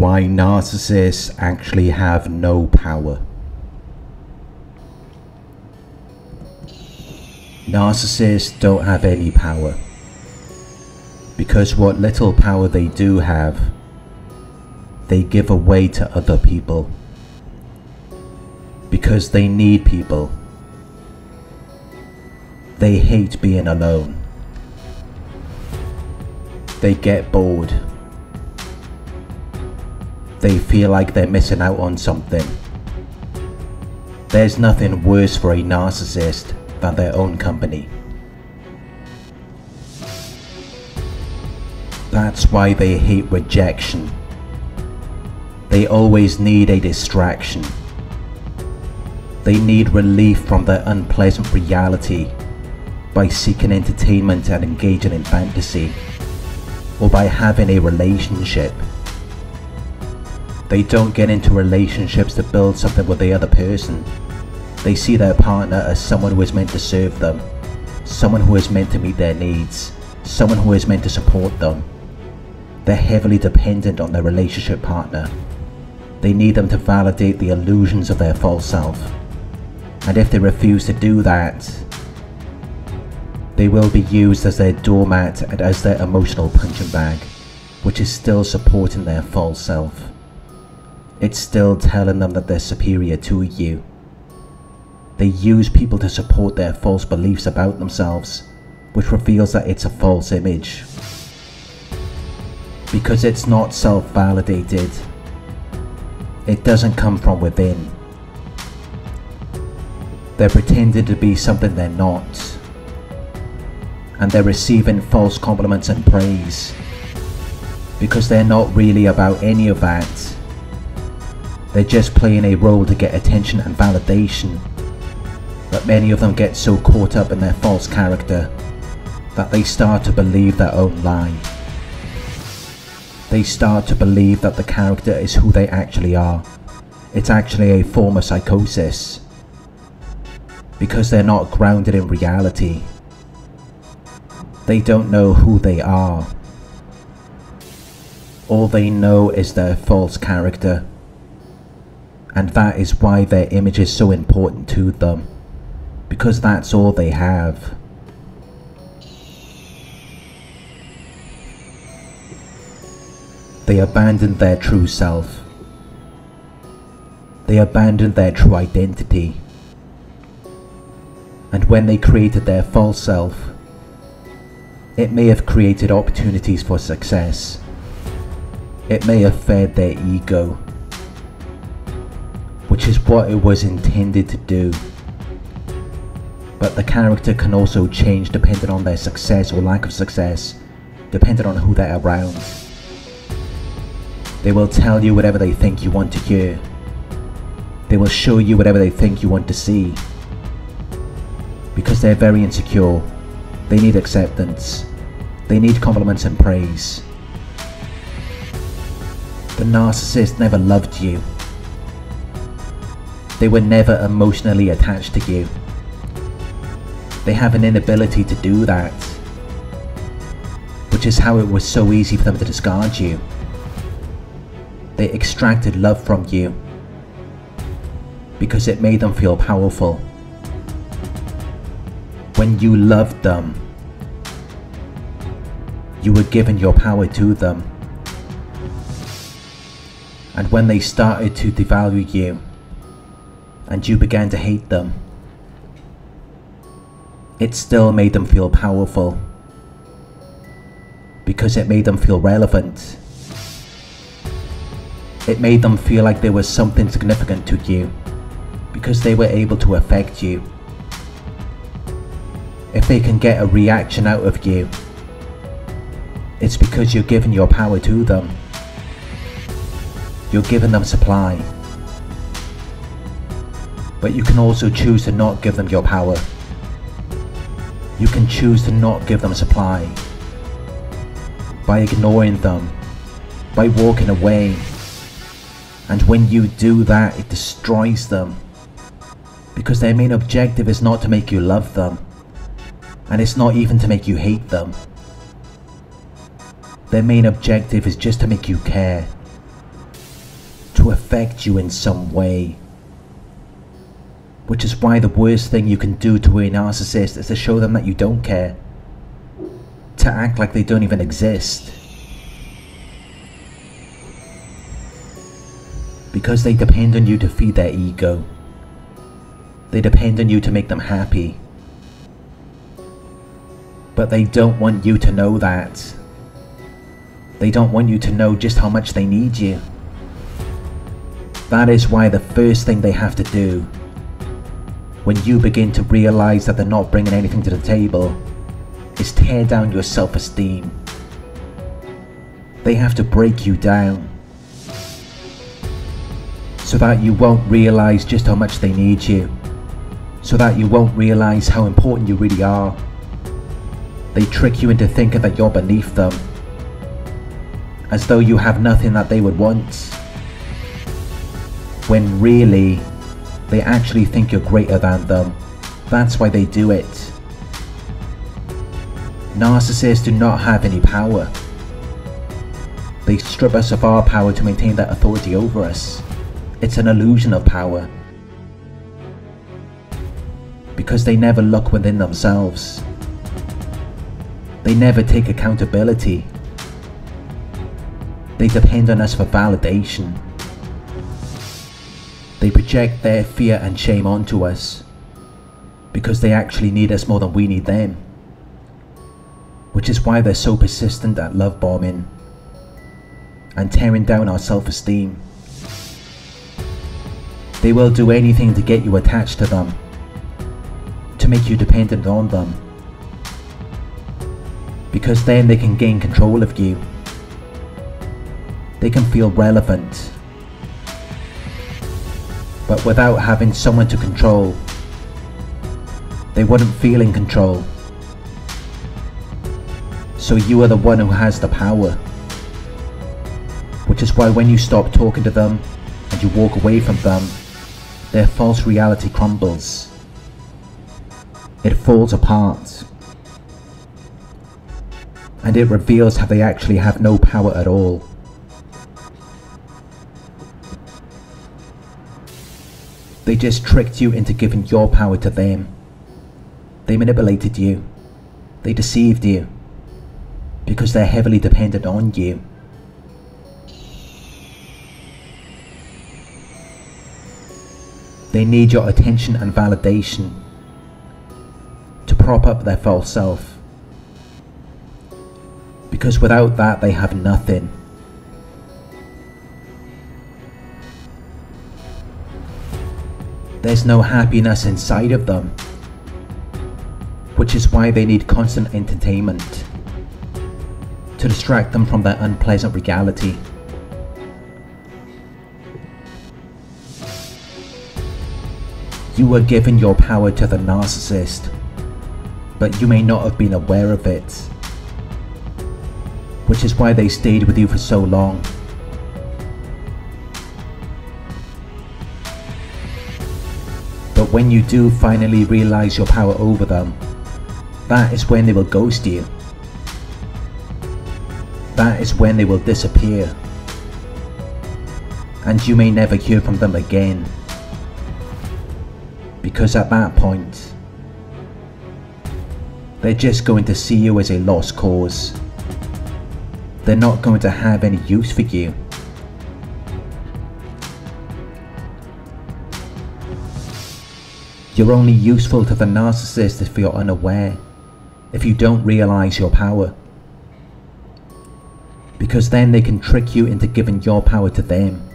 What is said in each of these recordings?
Why narcissists actually have no power. Narcissists don't have any power. Because what little power they do have, they give away to other people. Because they need people. They hate being alone. They get bored. They feel like they're missing out on something. There's nothing worse for a narcissist than their own company. That's why they hate rejection. They always need a distraction. They need relief from their unpleasant reality by seeking entertainment and engaging in fantasy, or by having a relationship. They don't get into relationships to build something with the other person. They see their partner as someone who is meant to serve them, someone who is meant to meet their needs, someone who is meant to support them. They're heavily dependent on their relationship partner. They need them to validate the illusions of their false self. And if they refuse to do that, they will be used as their doormat and as their emotional punching bag, which is still supporting their false self. It's still telling them that they're superior to you. They use people to support their false beliefs about themselves, which reveals that it's a false image. Because it's not self-validated. It doesn't come from within. They're pretending to be something they're not. And they're receiving false compliments and praise. Because they're not really about any of that. They're just playing a role to get attention and validation. But many of them get so caught up in their false character that they start to believe their own lie. They start to believe that the character is who they actually are. It's actually a form of psychosis. Because they're not grounded in reality. They don't know who they are. All they know is their false character. And that is why their image is so important to them. Because that's all they have. They abandoned their true self. They abandoned their true identity. And when they created their false self, it may have created opportunities for success. It may have fed their ego, which is what it was intended to do. But the character can also change depending on their success or lack of success, depending on who they're around. They will tell you whatever they think you want to hear. They will show you whatever they think you want to see. Because they're very insecure, they need acceptance. They need compliments and praise. The narcissist never loved you. They were never emotionally attached to you. They have an inability to do that. Which is how it was so easy for them to discard you. They extracted love from you because it made them feel powerful. When you loved them, you were given your power to them. And when they started to devalue you, and you began to hate them, it still made them feel powerful. Because it made them feel relevant. It made them feel like there was something significant to you. Because they were able to affect you. If they can get a reaction out of you, it's because you're giving your power to them. You're giving them supply. But you can also choose to not give them your power. You can choose to not give them supply. By ignoring them. By walking away. And when you do that, it destroys them. Because their main objective is not to make you love them. And it's not even to make you hate them. Their main objective is just to make you care. to affect you in some way. Which is why the worst thing you can do to a narcissist is to show them that you don't care. To act like they don't even exist. Because they depend on you to feed their ego. They depend on you to make them happy. But they don't want you to know that. They don't want you to know just how much they need you. That is why the first thing they have to do when you begin to realize that they're not bringing anything to the table is tear down your self-esteem. They have to break you down so that you won't realize just how much they need you so that you won't realize how important you really are. They trick you into thinking that you're beneath them, as though you have nothing that they would want, when really, they actually think you're greater than them. That's why they do it. Narcissists do not have any power. They strip us of our power to maintain that authority over us. It's an illusion of power because they never look within themselves. They never take accountability. They depend on us for validation. They project their fear and shame onto us because they actually need us more than we need them. Which is why they're so persistent at love bombing and tearing down our self-esteem. They will do anything to get you attached to them to make you dependent on them. Because then they can gain control of you. They can feel relevant. But without having someone to control, they wouldn't feel in control. So you are the one who has the power. Which is why when you stop talking to them and you walk away from them, their false reality crumbles it falls apart. And it reveals how they actually have no power at all. They just tricked you into giving your power to them. They manipulated you. They deceived you. Because they're heavily dependent on you. They need your attention and validation to prop up their false self. Because without that, they have nothing. There's no happiness inside of them. Which is why they need constant entertainment. To distract them from their unpleasant reality. You were given your power to the narcissist but you may not have been aware of it. Which is why they stayed with you for so long. When you do finally realize your power over them, that is when they will ghost you. That is when they will disappear. And you may never hear from them again. Because at that point, they're just going to see you as a lost cause. They're not going to have any use for you. You're only useful to the narcissist if you're unaware, if you don't realize your power. Because then they can trick you into giving your power to them.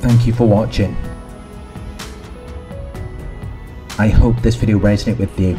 Thank you for watching. I hope this video resonated with you.